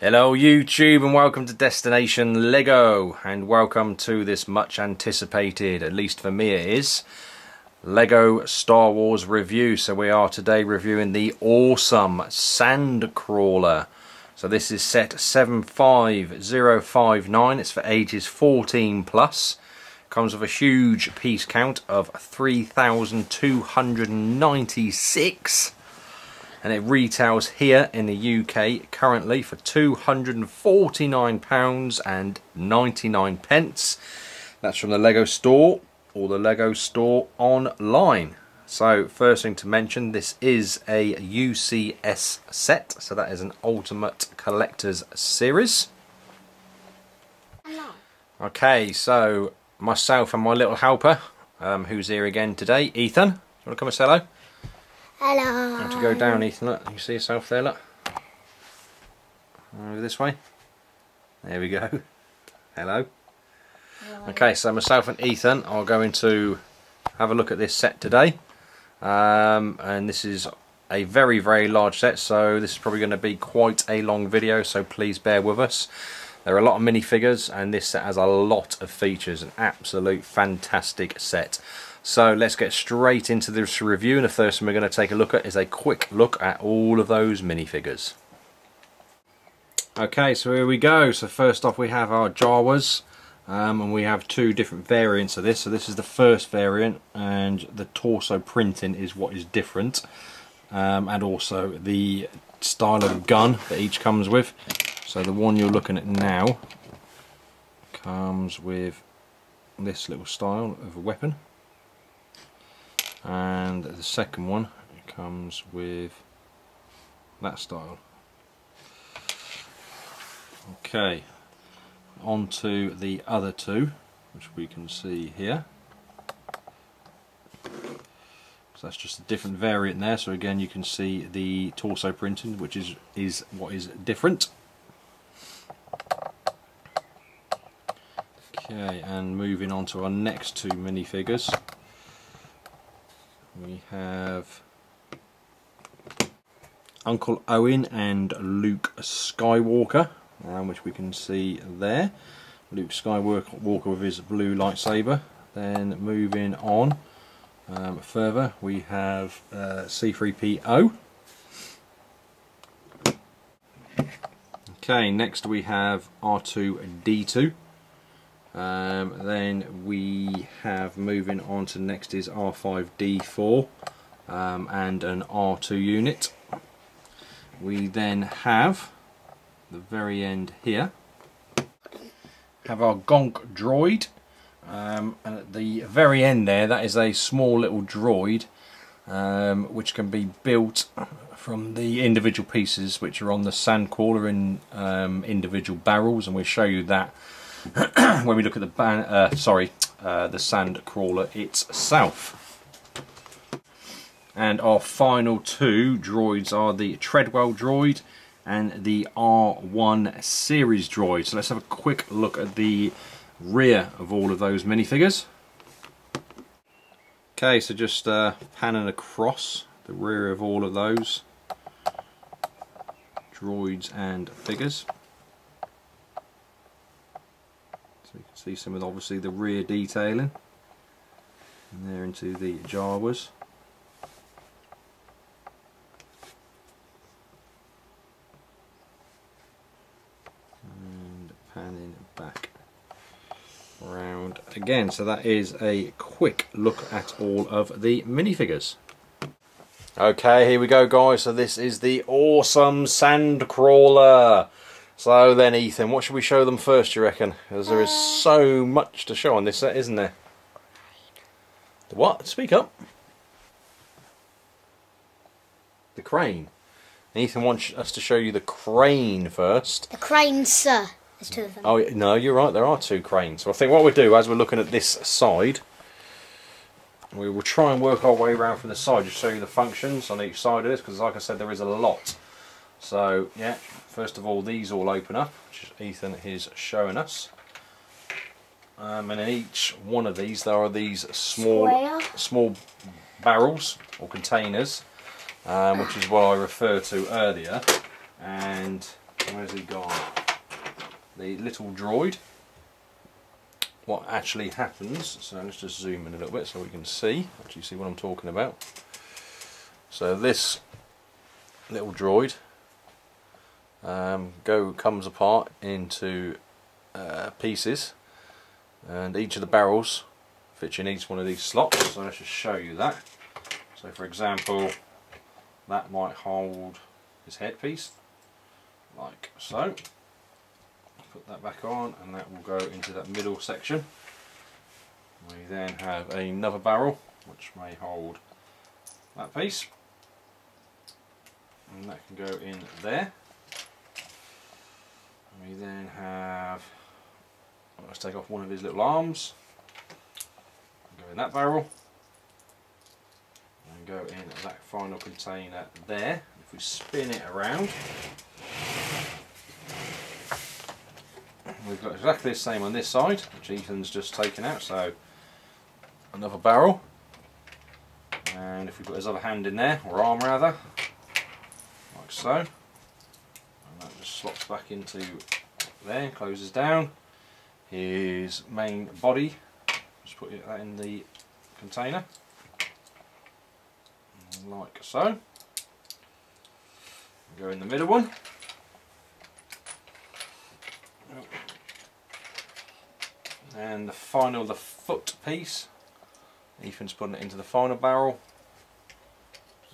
Hello YouTube and welcome to Destination Lego and welcome to this much anticipated, at least for me it is, Lego Star Wars review. So we are today reviewing the awesome Sandcrawler. So this is set 75059, it's for ages 14 plus. Comes with a huge piece count of 3,296 and it retails here in the UK currently for £249 and 99 pence. That's from the Lego store or the Lego store online. So first thing to mention, this is a UCS set, so that is an Ultimate Collector's Series. Okay, so myself and my little helper, um, who's here again today, Ethan. Do you want to come and say hello? Hello. have to go down, Ethan. Look, you see yourself there. Look. Over this way. There we go. Hello. Okay, so myself and Ethan are going to have a look at this set today. Um, and this is a very, very large set, so this is probably going to be quite a long video, so please bear with us. There are a lot of minifigures, and this set has a lot of features. An absolute fantastic set. So let's get straight into this review and the first thing we're going to take a look at is a quick look at all of those minifigures. Okay, so here we go. So first off we have our Jawas um, and we have two different variants of this. So this is the first variant and the torso printing is what is different um, and also the style of gun that each comes with. So the one you're looking at now comes with this little style of a weapon and the second one comes with that style. Okay on to the other two which we can see here. So that's just a different variant there. So again you can see the torso printing which is is what is different. Okay and moving on to our next two minifigures we have Uncle Owen and Luke Skywalker, um, which we can see there. Luke Skywalker with his blue lightsaber. Then moving on um, further, we have uh, C3PO. Okay, next we have R2-D2. Um, then we have moving on to next is R5D4 um, and an R2 unit. We then have the very end here have our Gonk droid um, and at the very end there that is a small little droid um, which can be built from the individual pieces which are on the sand Sandcrawler in um, individual barrels and we'll show you that when we look at the ban uh, sorry uh, the sand crawler itself. And our final two droids are the Treadwell droid and the R1 series droid. So let's have a quick look at the rear of all of those minifigures. Okay, so just uh, panning across the rear of all of those droids and figures. So you can see some of obviously the rear detailing. And there into the Jawas. And panning back around again. So that is a quick look at all of the minifigures. Okay, here we go guys. So this is the awesome Sandcrawler. So then, Ethan, what should we show them first, you reckon? Because there is uh. so much to show on this set, isn't there? The what? Speak up. The crane. Ethan wants us to show you the crane first. The crane, sir. There's two of them. Oh, no, you're right. There are two cranes. So I think what we'll do, as we're looking at this side, we will try and work our way around from the side, just show you the functions on each side of this, because like I said, there is a lot. So, yeah, first of all, these all open up, which Ethan is showing us. Um, and in each one of these, there are these small, Square. small barrels or containers, um, which is what I referred to earlier. And where's he gone? the little droid, what actually happens, so let's just zoom in a little bit so we can see, actually see what I'm talking about. So this little droid um, go comes apart into uh, pieces and each of the barrels fits in each one of these slots. So let's just show you that. So for example that might hold his headpiece like so. Put that back on and that will go into that middle section. We then have another barrel which may hold that piece. And that can go in there we then have let's take off one of his little arms. Go in that barrel. And go in that final container there. If we spin it around. We've got exactly the same on this side which Ethan's just taken out so another barrel. And if we put his other hand in there or arm rather like so and that just slots back into there closes down. His main body just put that in the container. Like so. Go in the middle one. And the final the foot piece. Ethan's putting it into the final barrel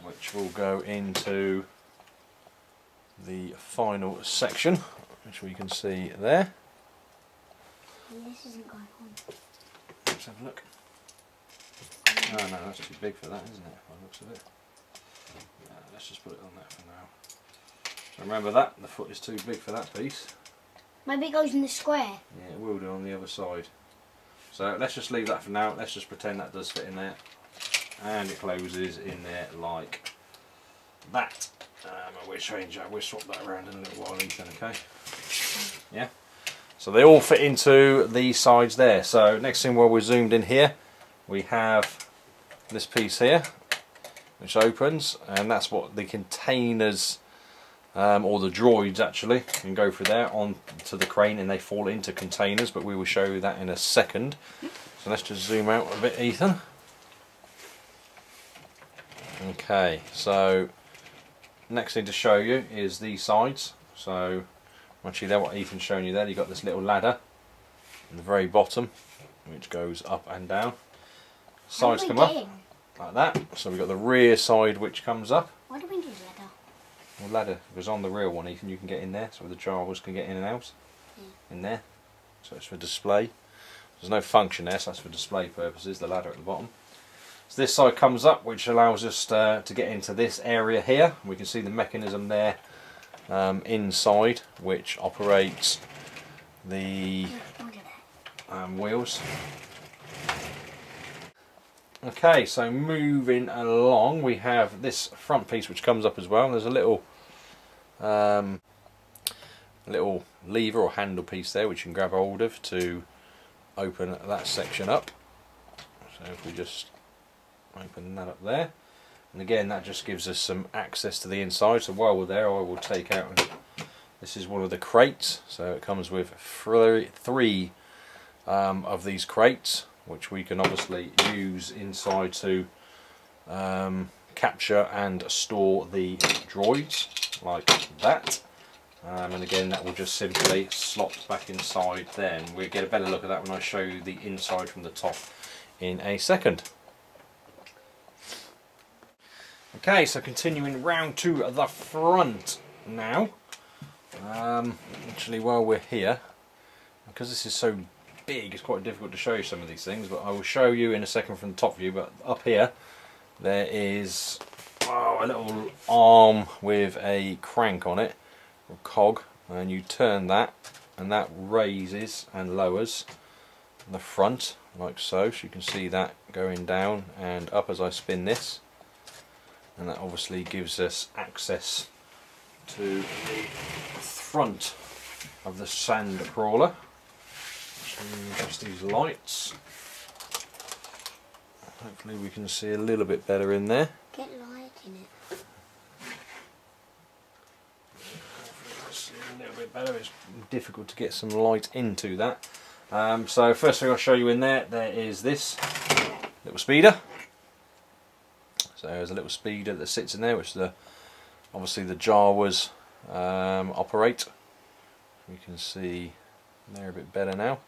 which will go into the final section which we can see there This isn't going on. let's have a look no no that's too big for that isn't it by the looks of it yeah, let's just put it on there for now so remember that the foot is too big for that piece Maybe it goes in the square. Yeah, it will do on the other side. So let's just leave that for now. Let's just pretend that does fit in there. And it closes in there like that. Um, we'll change that. We'll swap that around in a little while, Ethan, okay? Yeah. So they all fit into these sides there. So next thing while we're zoomed in here, we have this piece here, which opens, and that's what the containers um, or the droids actually can go through there onto the crane and they fall into containers but we will show you that in a second so let's just zoom out a bit Ethan okay so next thing to show you is these sides so actually there what Ethan's showing you there you've got this little ladder in the very bottom which goes up and down sides come we up like that so we've got the rear side which comes up Why do we need a ladder? the ladder was on the real one, Ethan. You can get in there, so the drivers can get in and out. Hmm. In there, so it's for display. There's no function there, so that's for display purposes. The ladder at the bottom. So this side comes up, which allows us uh, to get into this area here. We can see the mechanism there um, inside, which operates the um, wheels. Okay, so moving along, we have this front piece which comes up as well. There's a little, um, little lever or handle piece there which you can grab hold of to open that section up. So if we just open that up there, and again that just gives us some access to the inside. So while we're there, I will take out. This is one of the crates, so it comes with three, um, of these crates which we can obviously use inside to um, capture and store the droids like that um, and again that will just simply slot back inside then we'll get a better look at that when I show you the inside from the top in a second okay so continuing round to the front now um, actually while we're here because this is so big, it's quite difficult to show you some of these things, but I will show you in a second from the top view. But up here, there is oh, a little arm with a crank on it, or cog, and you turn that, and that raises and lowers the front, like so. So you can see that going down and up as I spin this, and that obviously gives us access to the front of the sand crawler adjust these lights. Hopefully we can see a little bit better in there. Get light in it. A little bit better. It's difficult to get some light into that. Um, so first thing I'll show you in there, there is this little speeder. So there's a little speeder that sits in there, which the obviously the Jawas um, operate. You can see there a bit better now.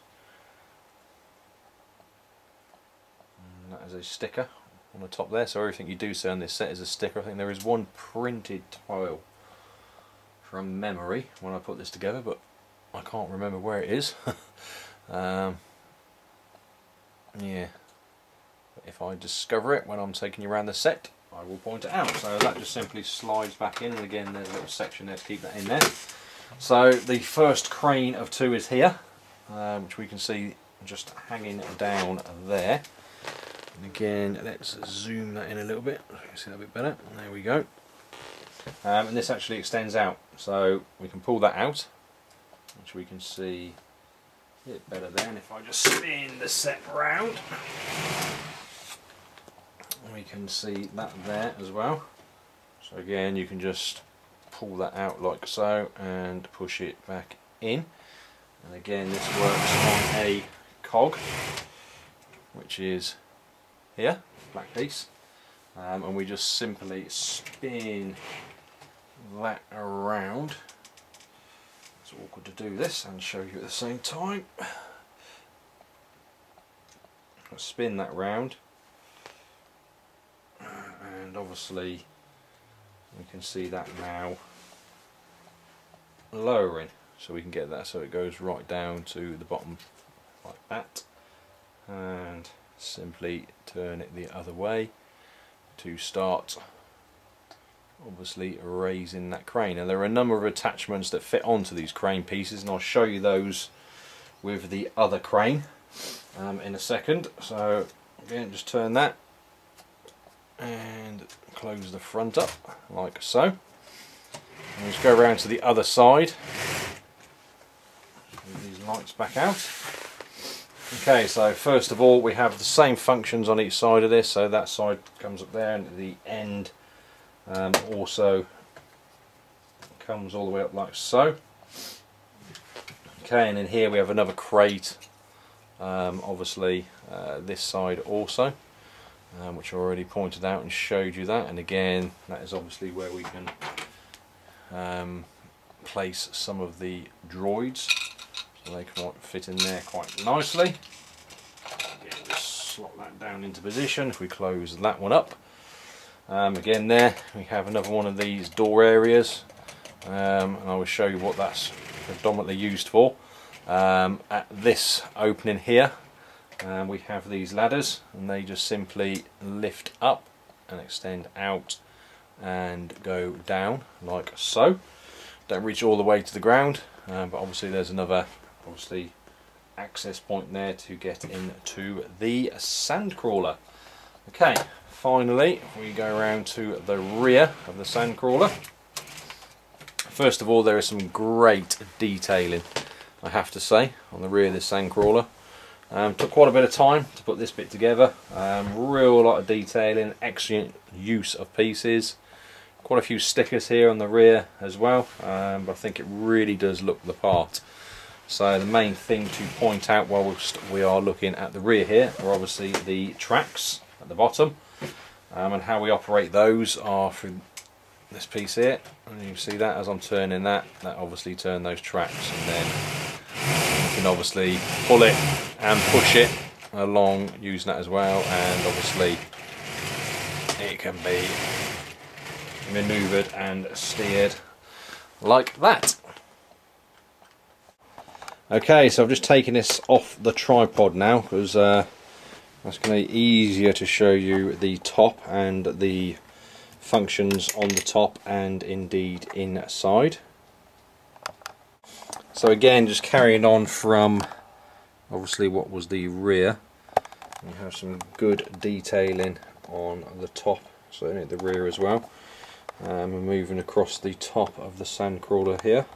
And that is a sticker on the top there, so everything you do see on this set is a sticker. I think there is one printed tile from memory when I put this together, but I can't remember where it is. um, yeah, if I discover it when I'm taking you around the set, I will point it out. So that just simply slides back in, and again, there's a little section there to keep that in there. So the first crane of two is here, um, which we can see just hanging down there. And again, let's zoom that in a little bit. See that a bit better. There we go. Um, and this actually extends out, so we can pull that out, which we can see a bit better then if I just spin the set round. We can see that there as well. So again, you can just pull that out like so and push it back in. And again, this works on a cog, which is here, black piece. Um, and we just simply spin that around. It's awkward to do this and show you at the same time. Spin that round and obviously we can see that now lowering. So we can get that so it goes right down to the bottom like that. And simply turn it the other way to start obviously raising that crane. And there are a number of attachments that fit onto these crane pieces and I'll show you those with the other crane um, in a second. So again just turn that and close the front up like so. And just go around to the other side. Move these lights back out. Okay so first of all we have the same functions on each side of this. So that side comes up there and the end um, also comes all the way up like so. Okay and then here we have another crate um, obviously uh, this side also um, which I already pointed out and showed you that. And again that is obviously where we can um, place some of the droids. So they can fit in there quite nicely. Again just slot that down into position if we close that one up. Um, again there we have another one of these door areas. Um, and I will show you what that's predominantly used for. Um, at this opening here um, we have these ladders and they just simply lift up and extend out and go down like so. Don't reach all the way to the ground um, but obviously there's another obviously access point there to get into the sandcrawler. Okay, finally we go around to the rear of the sandcrawler first of all there is some great detailing I have to say on the rear of this sandcrawler um, took quite a bit of time to put this bit together. Um, real lot of detailing excellent use of pieces. Quite a few stickers here on the rear as well um, but I think it really does look the part. So the main thing to point out whilst we are looking at the rear here are obviously the tracks at the bottom um, and how we operate those are through this piece here. And you see that as I'm turning that that obviously turn those tracks and then can obviously pull it and push it along using that as well and obviously it can be maneuvered and steered like that okay so I've just taken this off the tripod now because uh, that's going to be easier to show you the top and the functions on the top and indeed inside. So again just carrying on from obviously what was the rear. We have some good detailing on the top so the rear as well. Um, we're moving across the top of the sandcrawler here.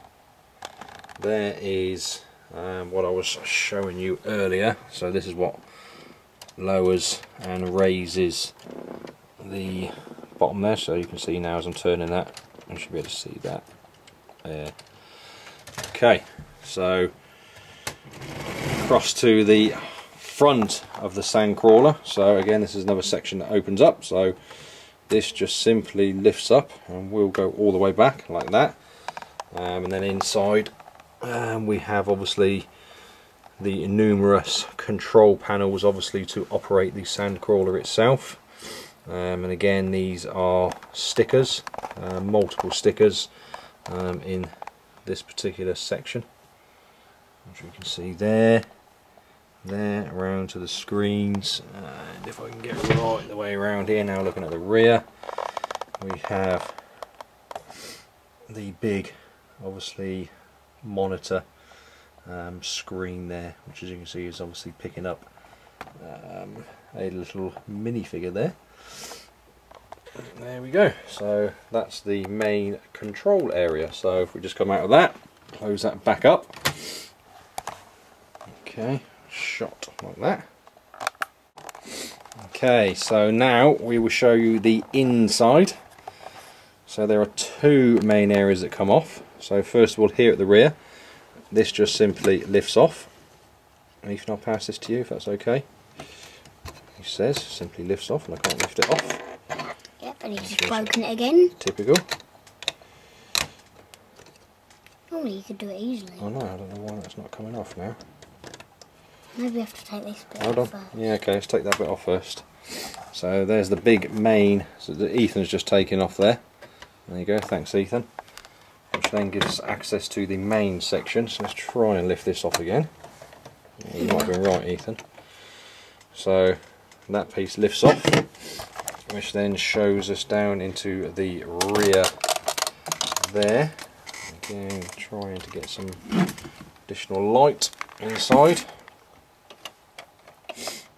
There is um, what I was showing you earlier. So this is what lowers and raises the bottom there. So you can see now as I'm turning that I should be able to see that there Okay, so across to the front of the sand crawler. So again, this is another section that opens up. So this just simply lifts up and we'll go all the way back like that. Um, and then inside um, we have obviously the numerous control panels obviously to operate the sand crawler itself. Um, and again these are stickers, uh, multiple stickers um, in this particular section. Which you can see there. There around to the screens. And if I can get right the way around here now looking at the rear we have the big obviously monitor um, screen there which as you can see is obviously picking up um, a little minifigure there there we go. So that's the main control area. So if we just come out of that close that back up. Okay shot like that. Okay so now we will show you the inside. So there are two main areas that come off. So first of all here at the rear this just simply lifts off. Ethan I'll pass this to you if that's okay. He says simply lifts off and I can't lift it off and he's broken it again. typical Normally you could do it easily. Oh no, I don't know why that's not coming off now. Maybe we have to take this bit Hold on. first. Yeah, okay, let's take that bit off first. So there's the big main so that Ethan's just taken off there. There you go, thanks Ethan. Which then gives us access to the main section. So let's try and lift this off again. Yeah, you might have been right, Ethan. So that piece lifts off, which then shows us down into the rear there. Again, trying to get some additional light inside.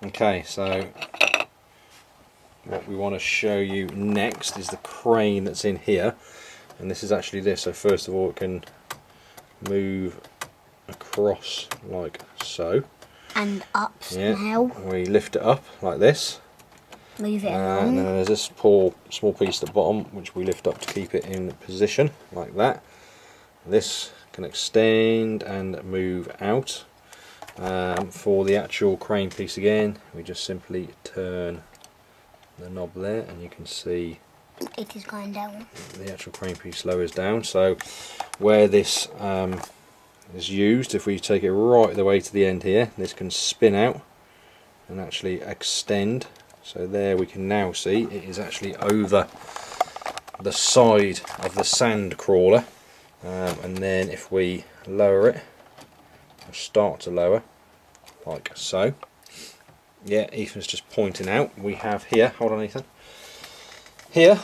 Okay, so what we want to show you next is the crane that's in here and this is actually this so first of all it can move across like so And up yeah somehow. we lift it up like this Move it uh, and then there's this poor small piece at the bottom which we lift up to keep it in position like that. This can extend and move out. Um, for the actual crane piece again we just simply turn the knob there and you can see It is going down. the actual crane piece lowers down. So where this um, is used if we take it right the way to the end here this can spin out and actually extend so there we can now see it is actually over the side of the sand crawler. Um, and then if we lower it or start to lower like so. Yeah Ethan's just pointing out we have here hold on Ethan. Here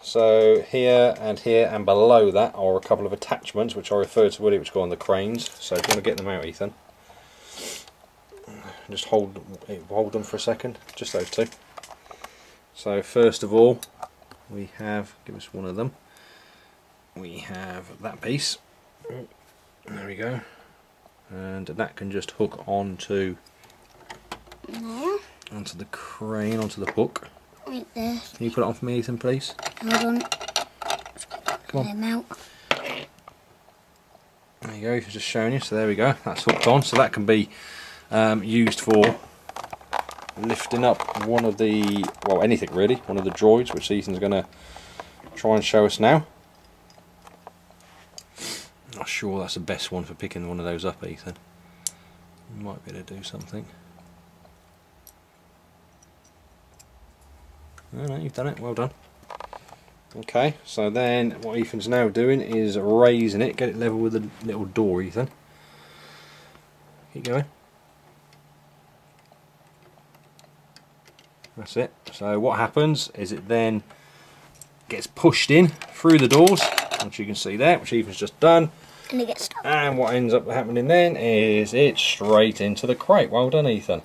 so here and here and below that are a couple of attachments which I referred to earlier which go on the cranes. So if you want to get them out Ethan just hold eh, hold them for a second just those two so first of all we have give us one of them we have that piece there we go and that can just hook onto Now, onto the crane onto the hook right there. can you put it on for me Ethan please Hold on. Come on. Out. There you go, it's just showing you. So there we go, that's hooked on. So that can be um, used for lifting up one of the, well, anything really, one of the droids, which Ethan's going to try and show us now. Not sure that's the best one for picking one of those up, Ethan. You might be able to do something. No, no, you've done it. Well done. Okay, so then what Ethan's now doing is raising it, get it level with the little door, Ethan. Keep going. That's it. So what happens is it then gets pushed in through the doors, which you can see there, which Ethan's just done. And it gets stuck. And what ends up happening then is it's straight into the crate. Well done, Ethan.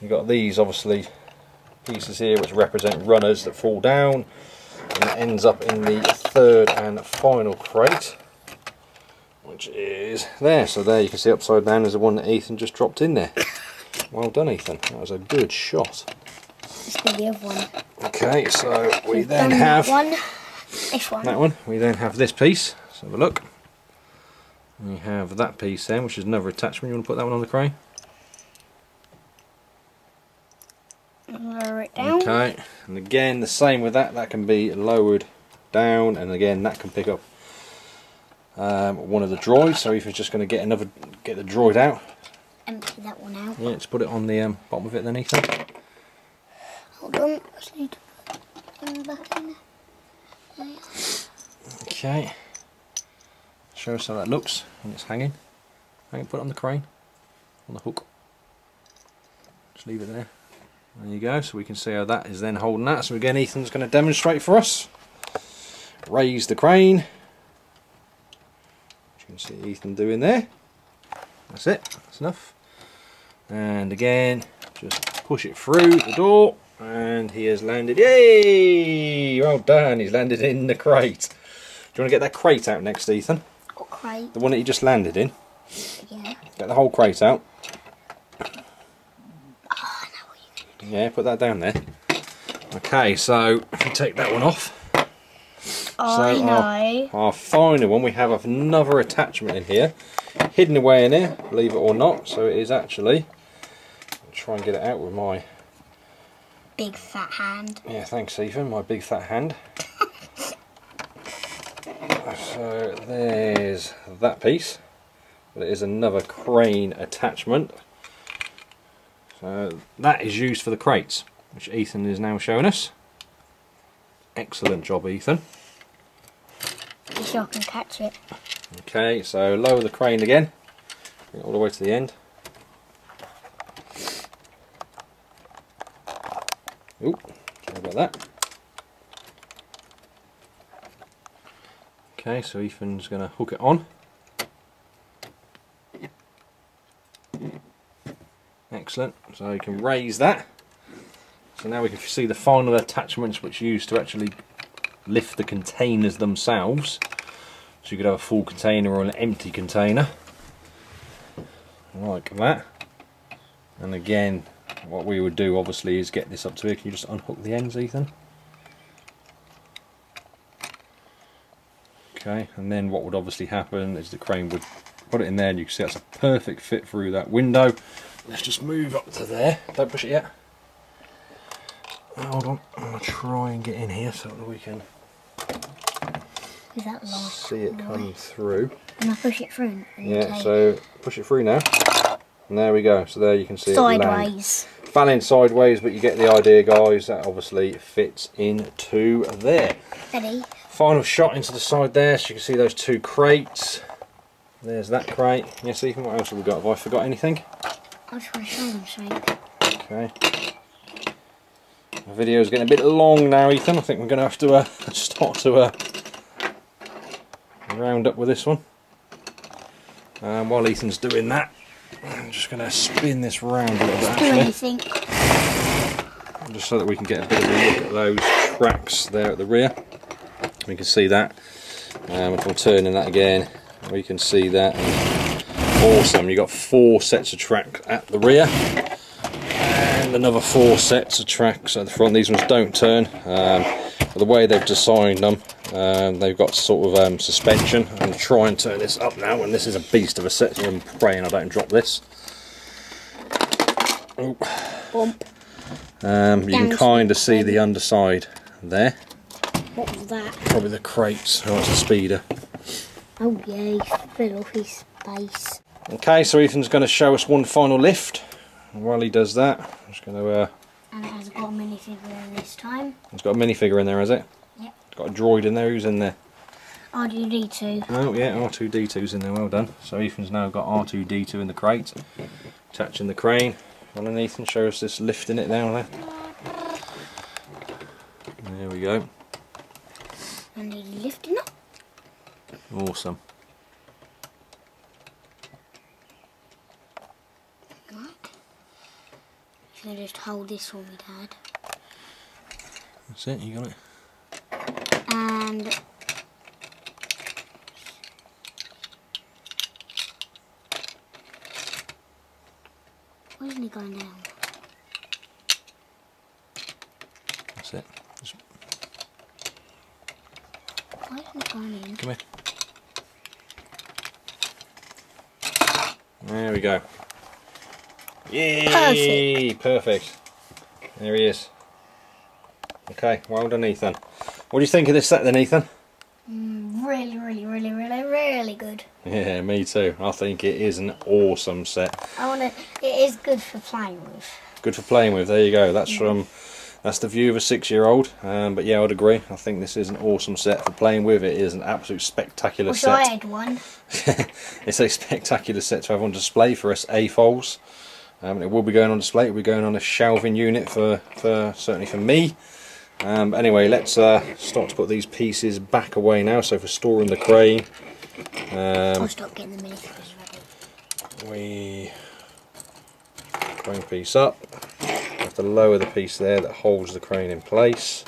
You've got these, obviously, pieces here which represent runners that fall down. And it ends up in the third and final crate, which is there. So there you can see upside down is the one that Ethan just dropped in there. Well done, Ethan. That was a good shot. Let's go the other one. Okay, so we We've then have one. This one. that one. We then have this piece. Let's have a look. We have that piece then, which is another attachment. You want to put that one on the crane? Lower it down. Okay, and again the same with that. That can be lowered down, and again that can pick up um, one of the droids. So if you're just going to get another, get the droid out. Empty that one out. Yeah, let's put it on the um, bottom of it then, Ethan. Hold on. Just need to put him back in there. Okay. Show us how that looks when it's hanging. Hang put it on the crane, on the hook. Just leave it there. There you go, so we can see how that is then holding that. So again, Ethan's going to demonstrate for us. Raise the crane. You can see Ethan doing there. That's it, that's enough. And again, just push it through the door. And he has landed. Yay! Well done, he's landed in the crate. Do you want to get that crate out next, Ethan? Got crate. The one that you just landed in. Yeah. Get the whole crate out. Oh, I know what you can Yeah, put that down there. Okay, so if you take that one off, I So, know. our final one, we have another attachment in here, hidden away in here, believe it or not. So it is actually. I'll try and get it out with my. Big fat hand. Yeah, thanks, Ethan. My big fat hand. so there's that piece. But it is another crane attachment. So that is used for the crates, which Ethan is now showing us. Excellent job, Ethan. So I can catch it. Okay, so lower the crane again, bring it all the way to the end. Oop, sorry about that. Okay, so Ethan's going to hook it on. Excellent, so you can raise that. So now we can see the final attachments which are used to actually lift the containers themselves. So you could have a full container or an empty container. Like that. And again, what we would do obviously is get this up to here. Can you just unhook the ends, Ethan? Okay, and then what would obviously happen is the crane would put it in there and you can see that's a perfect fit through that window. Let's just move up to there. Don't push it yet. Hold on, I'm going to try and get in here so that we can Is that see it come through. And I push it through. Yeah, so push it through now. And there we go. So there you can see it land. In sideways, but you get the idea, guys. That obviously fits into there. Ready? Final shot into the side there, so you can see those two crates. There's that crate. Yes, Ethan, what else have we got? Have I forgot anything? I'll try to show them something. Okay. The video's getting a bit long now, Ethan. I think we're going to have to uh, start to uh, round up with this one. Um, while Ethan's doing that, I'm just going to spin this round a little bit, Do anything. just so that we can get a bit of a look at those tracks there at the rear. We can see that. Um, if I'm turning that again, we can see that. Awesome! You've got four sets of track at the rear and another four sets of tracks at the front. These ones don't turn. Um, but the way they've designed them, um, they've got sort of um, suspension. I'm try and turn this up now, and this is a beast of a set. So I'm praying I don't drop this. Oh. Bump. Um, you can kind of see the underside there. What was that? Probably the crates. Oh, it's the speeder. Oh yeah, he fell off his face. Okay, so Ethan's going to show us one final lift. And while he does that, I'm just going to. Uh, And it has got a minifigure this time. it's got a minifigure in there, has it? Got a droid in there. Who's in there? R2D2. Oh yeah, R2D2's in there. Well done. So Ethan's now got R2D2 in the crate, attaching the crane. Well, and Ethan, show us this lifting it down there. There we go. And he's lifting up. Awesome. Right. You can just hold this for me, Dad. That's it. You got it. And where's he going down? That's it. Just Why isn't it going in? come here. There we go. Yay! Perfect. Perfect. There he is. Okay, well done, Ethan. What do you think of this set then, Ethan? Mm, really, really, really, really, really good. Yeah, me too. I think it is an awesome set. I want to. It is good for playing with. Good for playing with. There you go. That's from. That's the view of a six-year-old. Um, but yeah, I'd agree. I think this is an awesome set for playing with. It is an absolute spectacular Wish set. I had one. it's a spectacular set to have on display for us AFOLs. Um, it will be going on display. It will be going on a shelving unit for, for certainly for me. Um, anyway, let's uh, start to put these pieces back away now. So for storing the crane, I'll um, stop getting the mini ready. we crane piece up. Have to lower the piece there that holds the crane in place,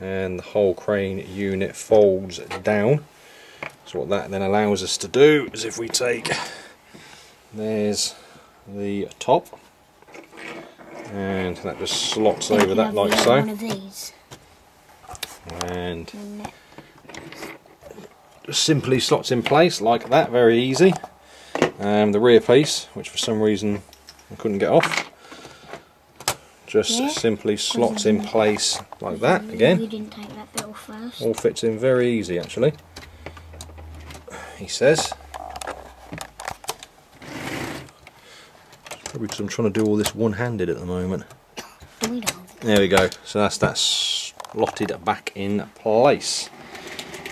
and the whole crane unit folds down. So what that then allows us to do is if we take, there's the top, and that just slots over that like One so, of these. and just simply slots in place like that, very easy. Um, the rear piece, which for some reason I couldn't get off, just Yeah. simply slots in place like that You again. didn't take that bit off first. All fits in very easy actually. He says. Because I'm trying to do all this one-handed at the moment. There we go. So that's that slotted back in place.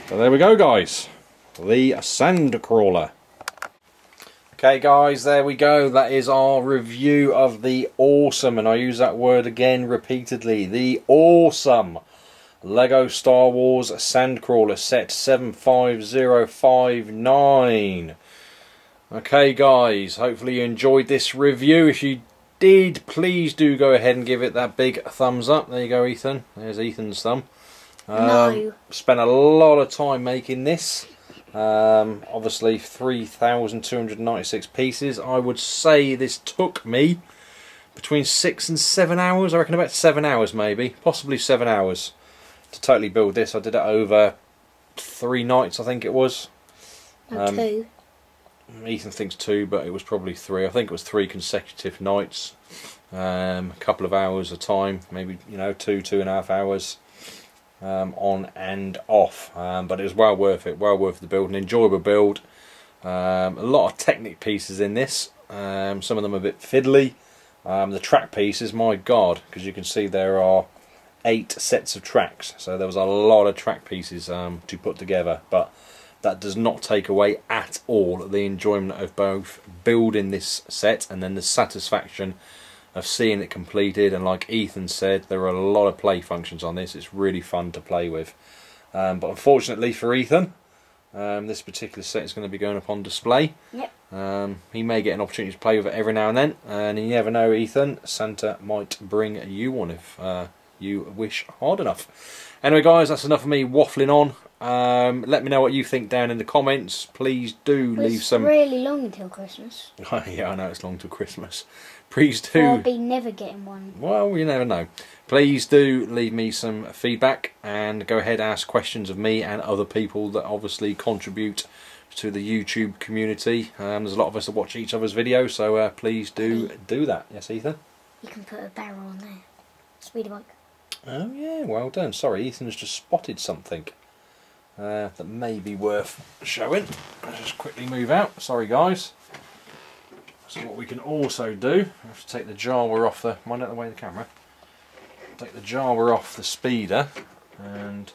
So there we go, guys. The sand crawler. Okay, guys, there we go. That is our review of the awesome, and I use that word again repeatedly. The awesome Lego Star Wars Sandcrawler set 75059. Okay, guys, hopefully you enjoyed this review. If you did, please do go ahead and give it that big thumbs up. There you go, Ethan. There's Ethan's thumb. Um, No. Spent a lot of time making this. Um, obviously, 3,296 pieces. I would say this took me between six and seven hours. I reckon about seven hours, maybe, possibly seven hours to totally build this. I did it over three nights, I think it was. Um, two. Ethan thinks two, but it was probably three. I think it was three consecutive nights, um, a couple of hours a time, maybe you know two, two and a half hours um, on and off. Um, but it was well worth it, well worth the build, an enjoyable build. Um, a lot of Technic pieces in this. Um, some of them a bit fiddly. Um, the track pieces, my God, because you can see there are eight sets of tracks. So there was a lot of track pieces to put together, but that does not take away at all the enjoyment of both building this set and then the satisfaction of seeing it completed. And like Ethan said there are a lot of play functions on this. It's really fun to play with. Um, but unfortunately for Ethan um, this particular set is going to be going up on display. Yep. um, he may get an opportunity to play with it every now and then and you never know Ethan. Santa might bring you one if uh, you wish hard enough. Anyway guys that's enough of me waffling on um, let me know what you think down in the comments. Please do leave some It's really long until Christmas. yeah, I know it's long till Christmas. Please So I'll do. be never getting one. Well, you never know. Please do leave me some feedback and go ahead and ask questions of me and other people that obviously contribute to the YouTube community. Um, there's a lot of us that watch each other's videos, so uh, please do do that. Yes, Ethan. You can put a barrel on there. Speeder bike. Oh yeah, well done. Sorry, Ethan's just spotted something uh, that may be worth showing. Let's just quickly move out. Sorry, guys. So what we can also do, I have to take the Jawa off the. Mind out the way of the camera. Take the Jawa off the speeder, and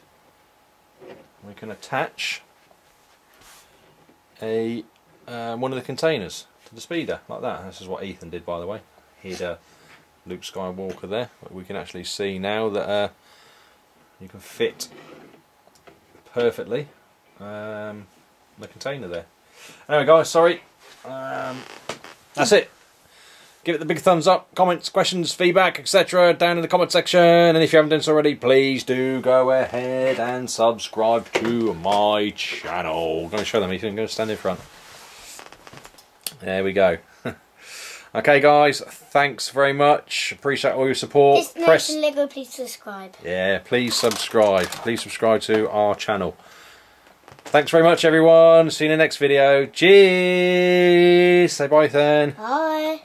we can attach a uh, one of the containers to the speeder like that. This is what Ethan did, by the way. He'd uh, Luke Skywalker there. But we can actually see now that uh, you can fit perfectly um, the container there. Anyway, guys, sorry. Um, that's it. Give it the big thumbs up, comments, questions, feedback, etc. down in the comment section. And if you haven't done so already, please do go ahead and subscribe to my channel. I'm going to show them, Ethan. I'm going to stand in front. There we go. Okay, guys, thanks very much. Appreciate all your support. This Press Lego, please subscribe. yeah, please subscribe. Please subscribe to our channel. Thanks very much, everyone. See you in the next video. Cheers. Say bye then. Bye.